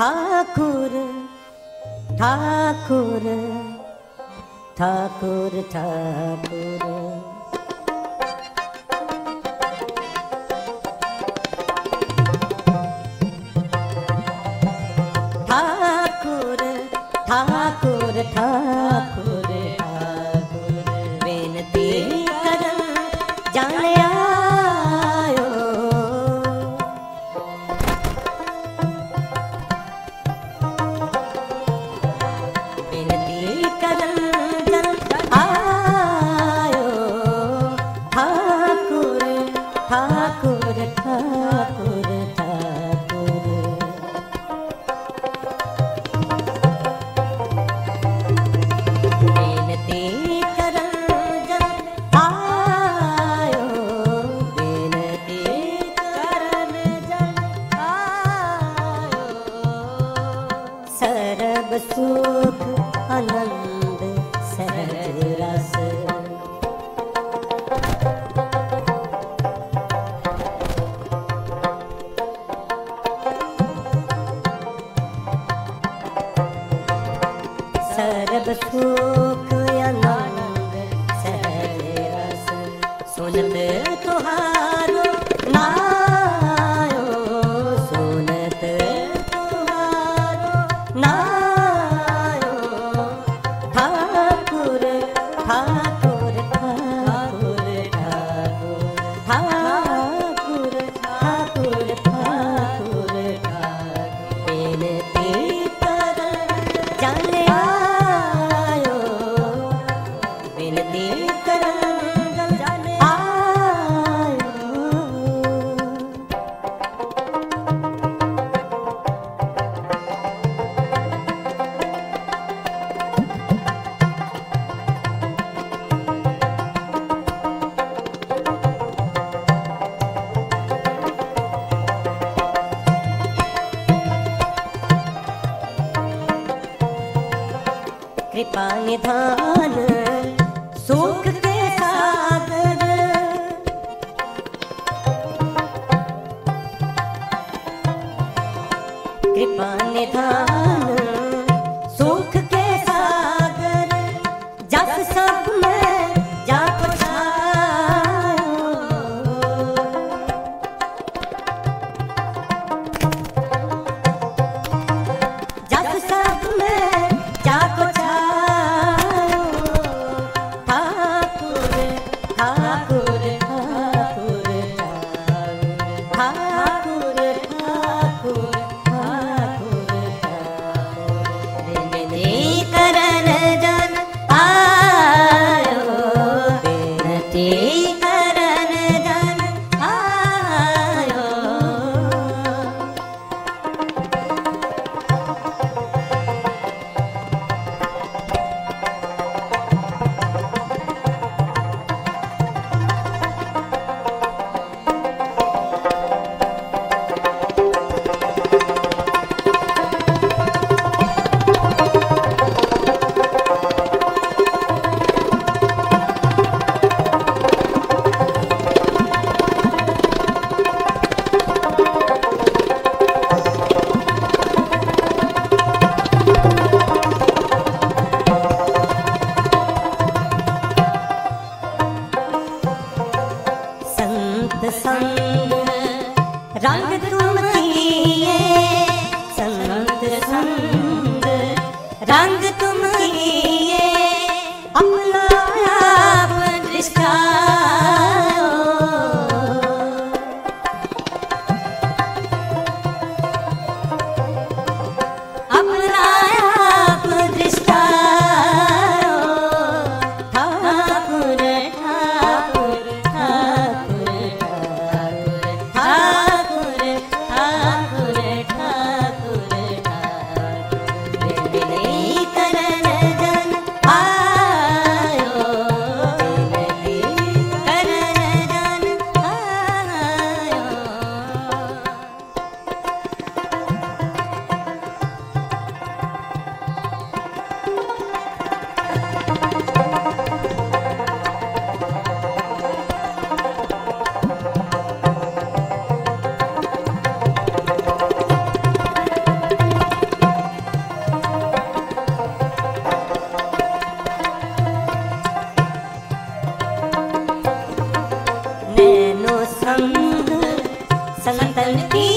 Thakur, Thakur, Thakur, Thakur, सरब सुख आनन्द सहज रस। सरब सुख आनन्द सहज रस। सुनते तुहार जाए। कृपा धान सुख के सागर। कृपान धान संग रंग You.